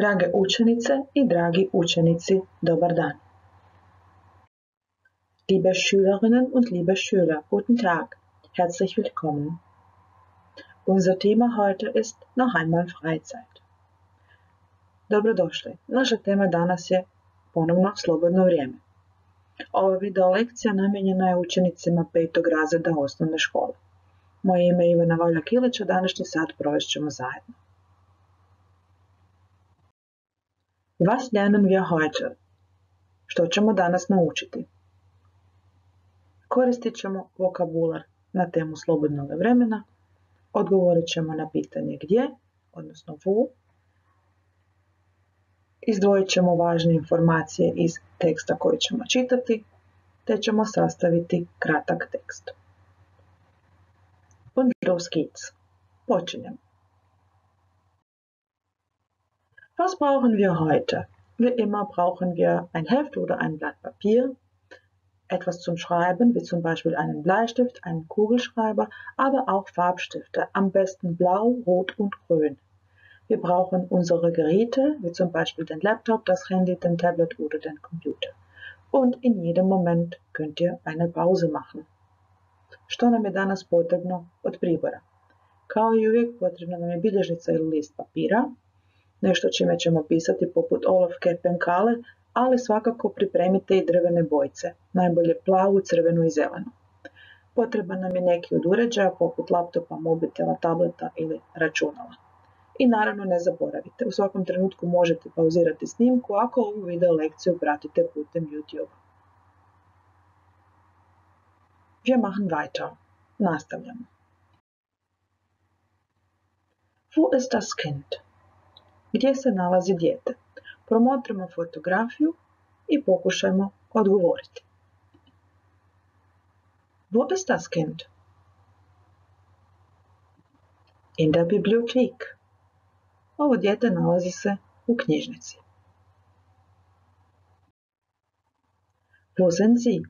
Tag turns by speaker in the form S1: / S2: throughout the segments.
S1: Drage učenice i dragi učenici, dobar dan. Liebe Schülerinnen und liebe Schüler, guten Tag, herzlich willkommen. Unser Thema heute ist noch einmal Freizeit. Dobrodošli. Naša tema danas je ponovno slobodno vrijeme. Ova video lekcija namijenjena je učenicima petog razreda osnovne škole. Moje ime je Ivana Valja Kilića, današnji sat provest ćemo zajedno. Was lernen wir heute? Što ćemo danas naučiti? Koristit ćemo vokabular na temu slobodnog vremena, odgovorit ćemo na pitanje gdje, odnosno wo, izdvojit ćemo važne informacije iz teksta koji ćemo čitati, te ćemo sastaviti kratak tekst. Und los geht's. Počinjemo. Was brauchen wir heute? Wie immer brauchen wir ein Heft oder ein Blatt Papier, etwas zum Schreiben, wie zum Beispiel einen Bleistift, einen Kugelschreiber, aber auch Farbstifte, am besten blau, rot und grün. Wir brauchen unsere Geräte, wie zum Beispiel den Laptop, das Handy, den Tablet oder den Computer. Und in jedem Moment könnt ihr eine Pause machen. Što nam je danas potrebno od pribora? Kao i uvijek potrebna nam je bilježnica ili list papira, nešto čime ćemo pisati poput olovke, penkale, ali svakako pripremite i drvene bojice, najbolje plavu, crvenu i zelenu. Potreban nam je neki od uređaja poput laptopa, mobitela, tableta ili računala. I naravno ne zaboravite, u svakom trenutku možete pauzirati snimku ako ovu video lekciju pratite putem YouTube. Wir machen weiter. Nastavljamo. Wo ist das Kind? Gdje se nalazi dijete. Promotrimo fotografiju i pokušajmo odgovoriti. Wo ist das Kind? In der Bibliothek. Ovo dijete nalazi se u knjižnici. Wo sind Sie?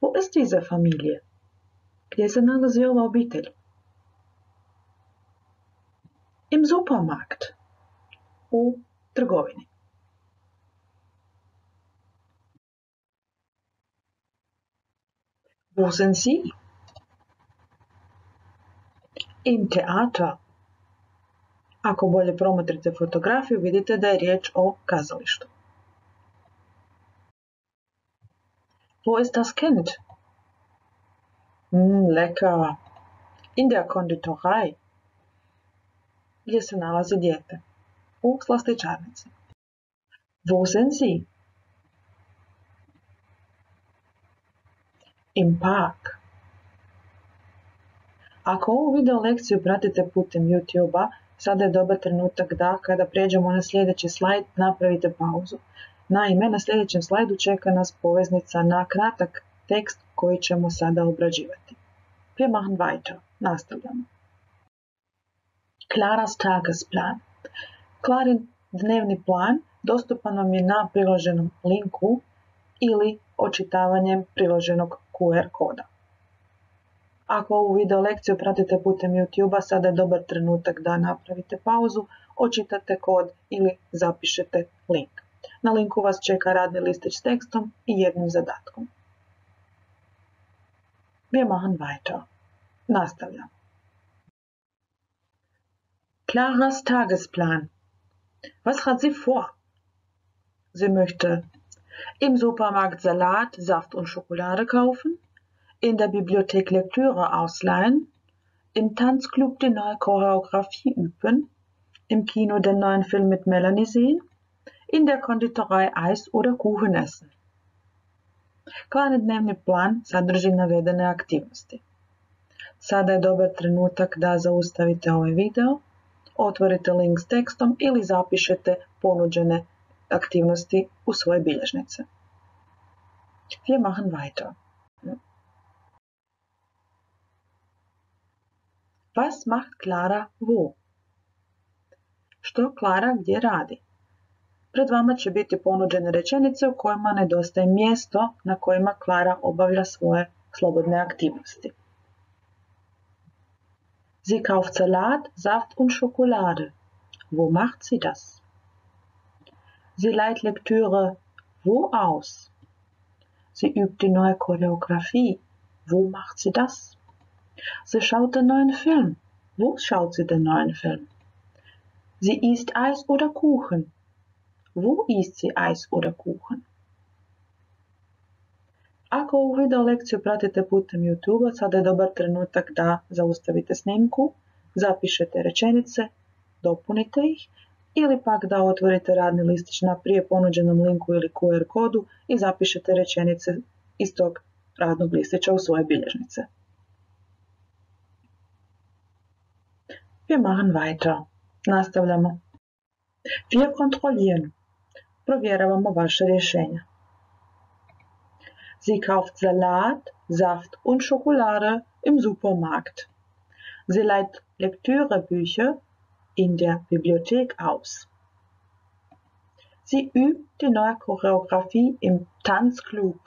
S1: Wo ist diese Familie? Gdje se nalazi ova obitelj? Im Supermarkt u trgovini. Wo sind Sie? Im Theater. Ako bolje promotrite fotografiju, vidite da je riječ o kazalištu. Wo ist das Kind? Mm, lecker. In der Konditorei gdje se nalazi dijete. U slastičarnici. Wo sind Sie? Im Park. Ako ovu video lekciju pratite putem YouTube-a, sada je dobar trenutak da, kada prijeđemo na sljedeći slajd, napravite pauzu. Naime, na sljedećem slajdu čeka nas poveznica na kratak tekst koji ćemo sada obrađivati. Wir machen weiter. Nastavljamo. Klaras Tagesplan. Klarin dnevni plan dostupan vam je na priloženom linku ili očitavanjem priloženog QR koda. Ako ovu video lekciju pratite putem YouTube-a, sada je dobar trenutak da napravite pauzu, očitate kod ili zapišete link. Na linku vas čeka radni listić s tekstom i jednim zadatkom. Wir machen weiter. Nastavljamo. Claras Tagesplan. Was hat sie vor? Sie möchte im Supermarkt Salat, Saft und Schokolade kaufen, in der Bibliothek Lektüre ausleihen, im Tanzclub die neue Choreografie üben, im Kino den neuen Film mit Melanie sehen, in der Konditorei Eis oder Kuchen essen. Glavni dnevni plan sadrži navedene aktivnosti. Sada je dobar trenutak da zaustavite ovaj video otvorite link s tekstom ili zapišete ponuđene aktivnosti u svoje bilježnice. Wir machen weiter. Was macht Klara wo? Što Klara gdje radi? Pred vama će biti ponuđene rečenice u kojima nedostaje mjesto na kojima Klara obavlja svoje slobodne aktivnosti. Sie kauft Salat, Saft und Schokolade. Wo macht sie das? Sie leiht Lektüre wo aus? Sie übt die neue Choreografie. Wo macht sie das? Sie schaut den neuen Film. Wo schaut sie den neuen Film? Sie isst Eis oder Kuchen. Wo isst sie Eis oder Kuchen? Ako ovu video lekciju pratite putem YouTube, sada je dobar trenutak da zaustavite snimku, zapišete rečenice, dopunite ih ili pak da otvorite radni listić na prije ponuđenom linku ili QR kodu i zapišete rečenice iz tog radnog listića u svoje bilježnice. Wir machen weiter. Nastavljamo. Wir kontrollieren. Provjeravamo vaše rješenja. Sie kauft Salat, Saft und Schokolade im Supermarkt. Sie leiht Lektürebücher in der Bibliothek aus. Sie übt die neue Choreografie im Tanzclub.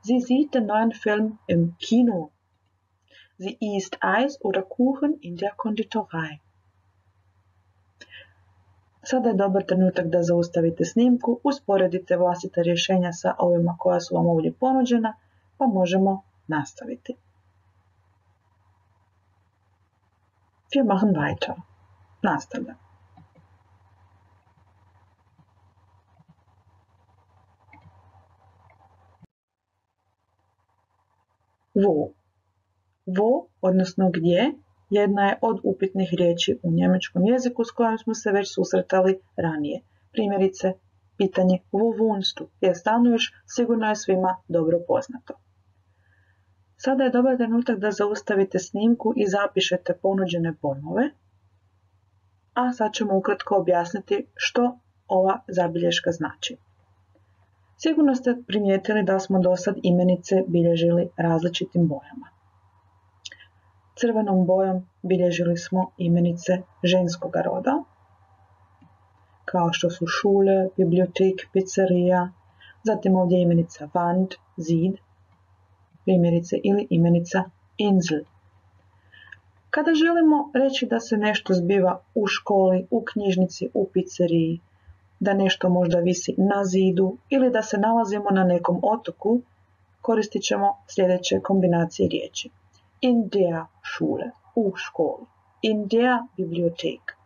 S1: Sie sieht den neuen Film im Kino. Sie isst Eis oder Kuchen in der Konditorei. Sada je dobar trenutak da zaustavite snimku, usporedite vlastite rješenja sa ovima koja su vam ovdje ponuđena, pa možemo nastaviti. Wir machen weiter. Nastavljam. Wo. Wo, odnosno gdje, jedna je od upitnih riječi u njemačkom jeziku s kojom smo se već susretali ranije. Primjerice, pitanje wo wohnst gdje stanuješ, sigurno je svima dobro poznato. Sada je dobar trenutak da zaustavite snimku i zapišete ponuđene pojmove, a sad ćemo ukratko objasniti što ova zabilješka znači. Sigurno ste primijetili da smo do sad imenice bilježili različitim bojama. Crvenom bojom bilježili smo imenice ženskog roda, kao što su šule, bibliotek, pizzerija, zatim ovdje imenica Wand, zid, primjerice ili imenica Insel. Kada želimo reći da se nešto zbiva u školi, u knjižnici, u pizzeriji, da nešto možda visi na zidu ili da se nalazimo na nekom otoku, koristit ćemo sljedeće kombinacije riječi. In der Schule, u školi. In der Bibliothek,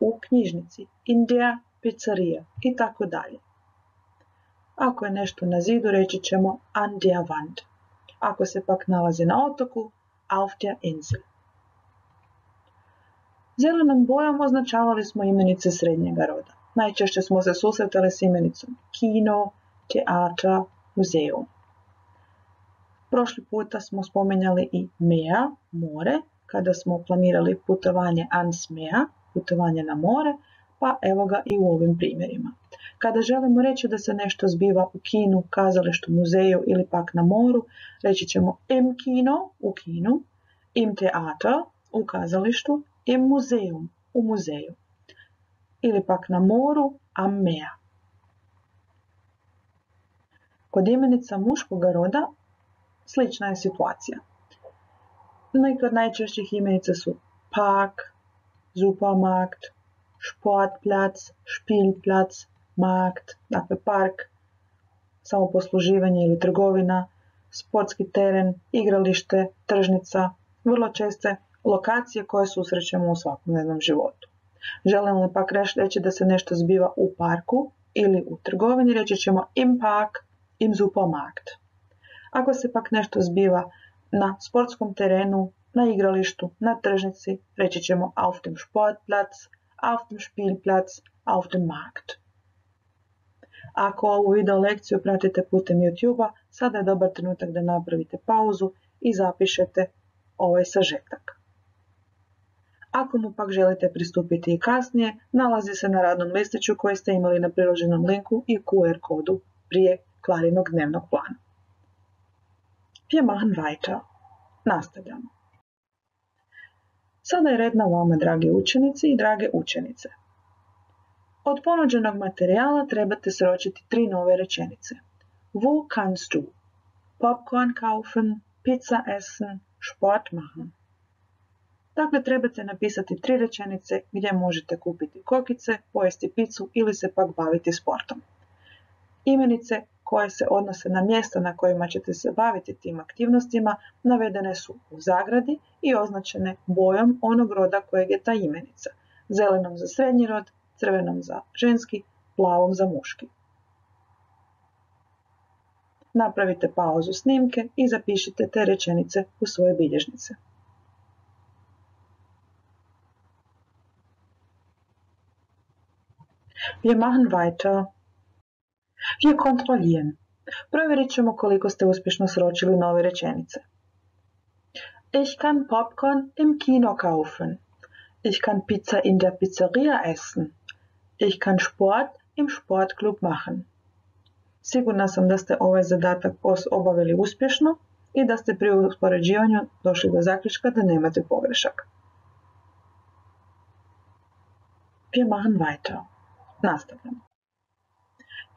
S1: u knjižnici. In der Pizzeria i tako dalje. Ako je nešto na zidu, reći ćemo an der Wand. Ako se pak nalazi na otoku, auf der Insel. Zelenom bojom označavali smo imenice srednjega roda. Najčešće smo se susretali s imenicom kino, teatra, muzeum. Prošli puta smo spominjali i Mea, more, kada smo planirali putovanje ans Mea, putovanje na more, pa evo ga i u ovim primjerima. Kada želimo reći da se nešto zbiva u kinu, kazalištu, muzeju ili pak na moru, reći ćemo im kino, u kinu, im teater, u kazalištu, im muzeum, u muzeju. Ili pak na moru, am Meer. Kod imenica muškog roda slična je situacija. Neke od najčešćih imenica su park, supermarkt, Sportplatz, Spielplatz, markt, dakle park, samoposluživanje ili trgovina, sportski teren, igralište, tržnica, vrlo česte lokacije koje susrećemo u svakodnevnom životu. Želim li pak reći da se nešto zbiva u parku ili u trgovini, reći ćemo im park, im supermarkt. Ako se pak nešto zbiva na sportskom terenu, na igralištu, na tržnici, reći ćemo auf dem Sportplatz, auf dem Spielplatz, auf dem Markt. Ako ovu video lekciju pratite putem YouTube-a, sada je dobar trenutak da napravite pauzu i zapišete ovaj sažetak. Ako mu pak želite pristupiti i kasnije, nalazi se na radnom listiću koji ste imali na priloženom linku i QR kodu prije Klarinog dnevnog plana. Wir machen weiter. Nastavljamo. Sada je red na vama, dragi učenici i drage učenice. Od ponuđenog materijala trebate sročiti tri nove rečenice. Wo kannst du? Popcorn kaufen, Pizza essen, Sport machen. Dakle, trebate napisati tri rečenice gdje možete kupiti kokice, pojesti picu ili se pak baviti sportom. Imenice koje se odnose na mjesta na kojima ćete se baviti tim aktivnostima navedene su u zagradi i označene bojom onog roda kojeg je ta imenica. Zelenom za srednji rod, crvenom za ženski, plavom za muški. Napravite pauzu snimke i zapišite te rečenice u svoje bilježnice. Wir machen weiter. Wir kontrollieren. Provjerit ćemo koliko ste uspješno sročili nove rečenice. Ich kann Popcorn im Kino kaufen. Ich kann Pizza in der Pizzeria essen. Ich kann Sport im Sportclub machen. Sigurna sam da ste ovaj zadatak obavili uspješno i da ste pri uspoređivanju došli do zaključka da nemate pogrešaka. Wir machen weiter. Nastavljamo.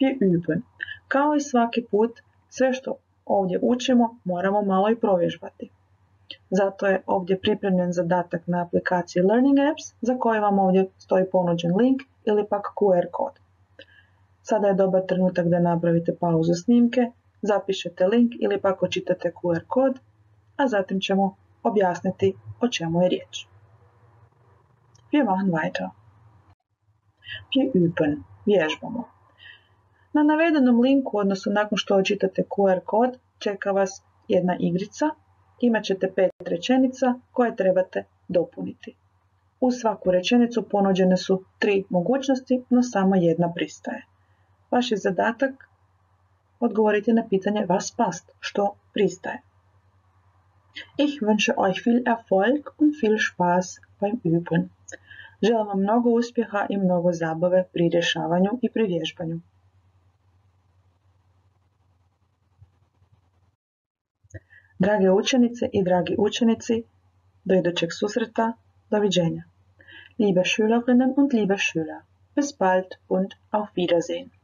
S1: Wir üben. Kao i svaki put, sve što ovdje učimo moramo malo i provježbati. Zato je ovdje pripremljen zadatak na aplikaciji Learning Apps za koje vam ovdje stoji ponuđen link ili pak QR kod. Sada je dobar trenutak da napravite pauzu snimke, zapišete link ili pak očitate QR kod, a zatim ćemo objasniti o čemu je riječ. Wir machen weiter. Wir üben. Vježbamo. Na navedenom linku, odnosno nakon što očitate QR kod, čeka vas jedna igrica. Imat ćete pet rečenica koje trebate dopuniti. U svaku rečenicu ponuđene su tri mogućnosti, no samo jedna pristaje. Vaš je zadatak odgovoriti na pitanje was passt, što pristaje. Ich wünsche euch viel Erfolg und viel Spaß beim Üben. Želim vam mnogo uspjeha i mnogo zabave pri rješavanju i pri vježbanju. Drage učenice i dragi učenici, do idućeg susreta, doviđenja. Liebe Schülerinnen und liebe Schüler, bis bald und auf Wiedersehen.